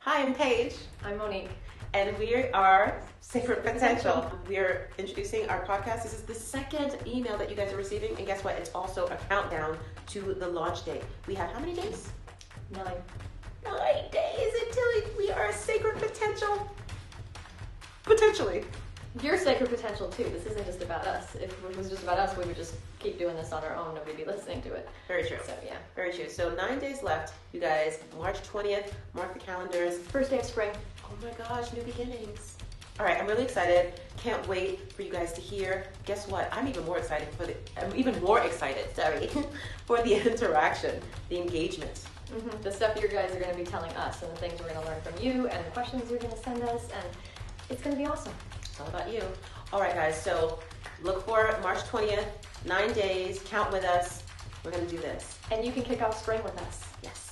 Hi, I'm Paige, I'm Monique. and we are Sacred Potential. We are introducing our podcast. This is the second email that you guys are receiving, and guess what? It's also a countdown to the launch date. We have how many days? Nine. Nine days until we are Sacred Potential. Potentially. Your sacred potential too. This isn't just about us. If it was just about us, we would just keep doing this on our own. Nobody'd be listening to it. Very true. So yeah. Very true. So nine days left, you guys. March 20th. Mark the calendars. First day of spring. Oh my gosh, new beginnings. All right, I'm really excited. Can't wait for you guys to hear. Guess what? I'm even more excited for the. I'm even more excited. Sorry, for the interaction, the engagement. hmm The stuff you guys are going to be telling us, and the things we're going to learn from you, and the questions you're going to send us, and it's going to be awesome. It's all about you. All right, guys. So look for March 20th. Nine days. Count with us. We're gonna do this. And you can kick off spring with us. Yes.